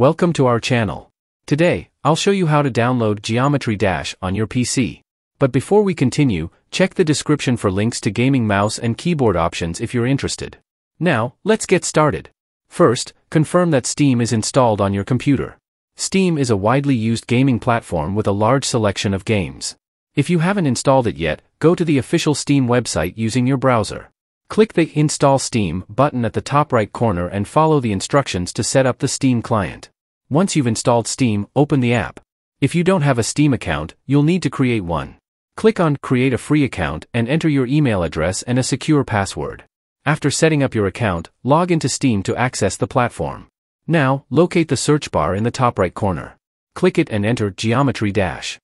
Welcome to our channel. Today, I'll show you how to download Geometry Dash on your PC. But before we continue, check the description for links to gaming mouse and keyboard options if you're interested. Now, let's get started. First, confirm that Steam is installed on your computer. Steam is a widely used gaming platform with a large selection of games. If you haven't installed it yet, go to the official Steam website using your browser. Click the Install Steam button at the top right corner and follow the instructions to set up the Steam client. Once you've installed Steam, open the app. If you don't have a Steam account, you'll need to create one. Click on Create a free account and enter your email address and a secure password. After setting up your account, log into Steam to access the platform. Now, locate the search bar in the top right corner. Click it and enter Geometry Dash.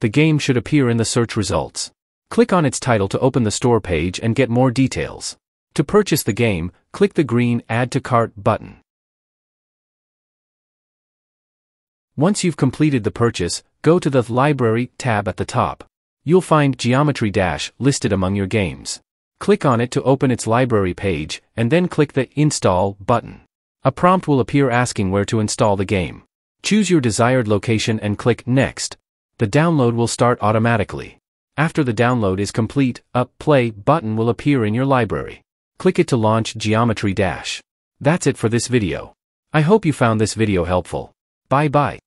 The game should appear in the search results. Click on its title to open the store page and get more details. To purchase the game, click the green Add to Cart button. Once you've completed the purchase, go to the Library tab at the top. You'll find Geometry Dash listed among your games. Click on it to open its library page, and then click the Install button. A prompt will appear asking where to install the game. Choose your desired location and click Next. The download will start automatically. After the download is complete, a Play button will appear in your library. Click it to launch Geometry Dash. That's it for this video. I hope you found this video helpful. Bye bye.